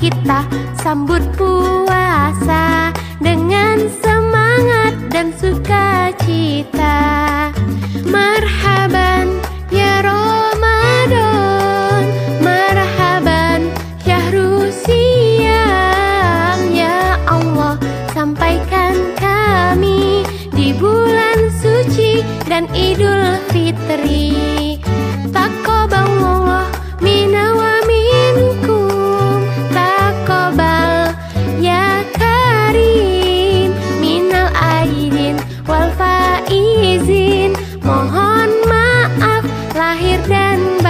kita sambut puasa dengan semangat dan sukacita. Marhaban ya Ramadan, marhaban syahrul siam ya Allah sampaikan kami di bulan Idul Fitri Takoballah mina wa minkum Takobal ya karim Minal aidin wal faizin. Mohon maaf lahir dan batin.